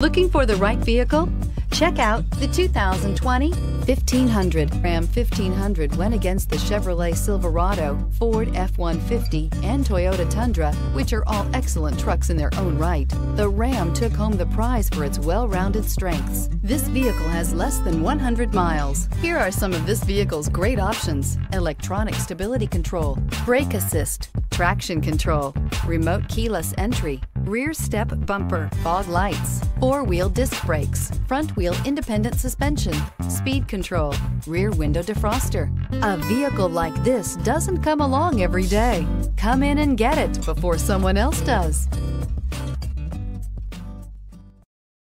Looking for the right vehicle? Check out the 2020 1500. Ram 1500 went against the Chevrolet Silverado, Ford F-150, and Toyota Tundra, which are all excellent trucks in their own right. The Ram took home the prize for its well-rounded strengths. This vehicle has less than 100 miles. Here are some of this vehicle's great options. Electronic stability control, brake assist, traction control, remote keyless entry, rear step bumper, fog lights, four-wheel disc brakes, front wheel independent suspension, speed control, rear window defroster. A vehicle like this doesn't come along every day. Come in and get it before someone else does.